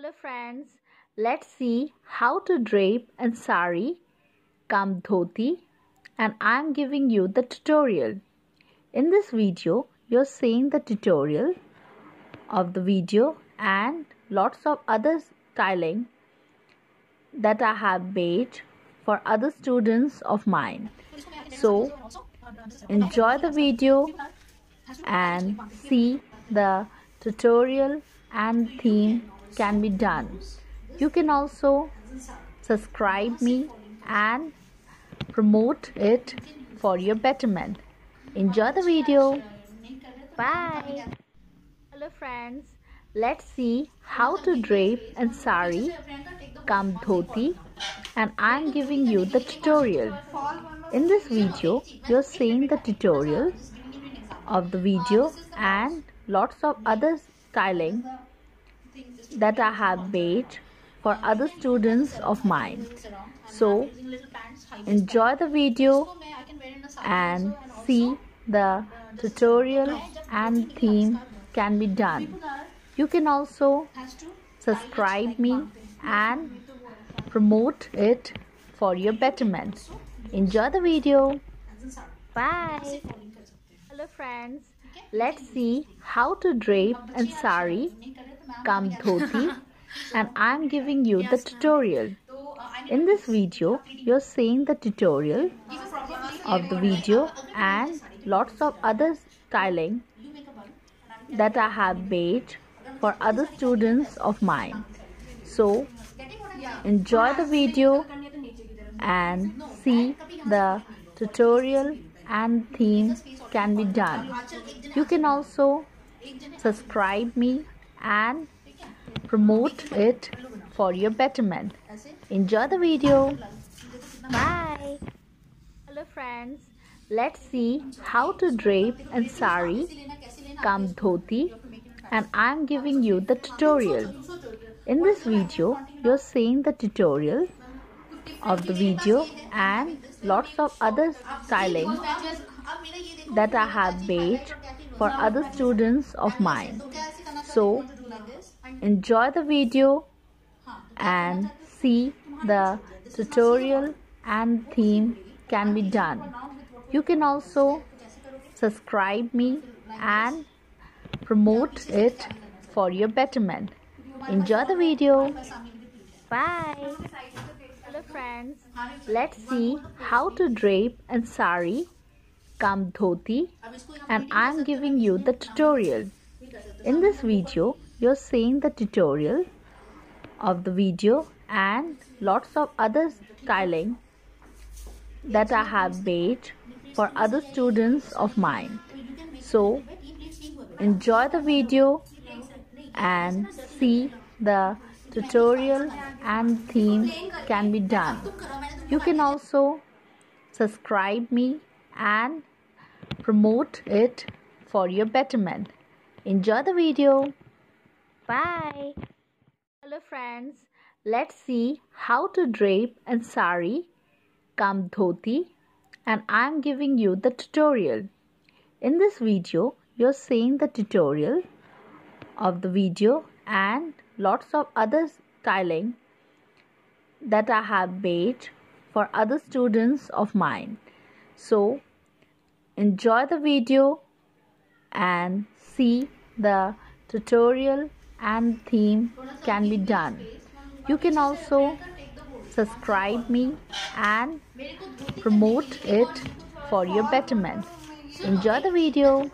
Hello friends, let's see how to drape a sari cum dhoti and I'm giving you the tutorial. In this video, you're seeing the tutorial of the video and lots of other styling that I have made for other students of mine. So enjoy the video and see the tutorial and theme can be done. You can also subscribe me and promote it for your betterment. Enjoy the video. Bye. Hello friends. Let's see how to drape a sari cum dhoti and I'm giving you the tutorial. In this video, you're seeing the tutorial of the video and lots of other styling that I have made for other students of mine. So enjoy the video and see the tutorial and theme can be done. You can also subscribe me and promote it for your betterment. Enjoy the video. Bye. Hello friends. Let's see how to drape a sari cum dhoti and I'm giving you the tutorial. In this video, you're seeing the tutorial of the video and lots of other styling that I have made for other students of mine. So enjoy the video and see the tutorial and theme can be done. You can also subscribe me and promote it for your betterment. Enjoy the video. Bye. Hello friends. Let's see how to drape a sari cum dhoti and I'm giving you the tutorial. In this video, you're seeing the tutorial of the video and lots of other styling that I have made for other students of mine. So enjoy the video and see the tutorial and theme can be done. You can also subscribe me and promote it for your betterment. Enjoy the video. Bye. Hello friends. Let's see how to drape a sari cum dhoti and I'm giving you the tutorial. In this video, you're seeing the tutorial of the video and lots of other styling that I have made for other students of mine. So enjoy the video and see the tutorial and theme can be done. You can also subscribe me and promote it for your betterment. Enjoy the video. Bye. Hello friends. Let's see how to drape a sari cum dhoti and I'm giving you the tutorial. In this video, you're seeing the tutorial of the video and lots of other styling that I have made for other students of mine. So enjoy the video and see the tutorial and theme can be done. You can also subscribe me and promote it for your betterment. Enjoy the video.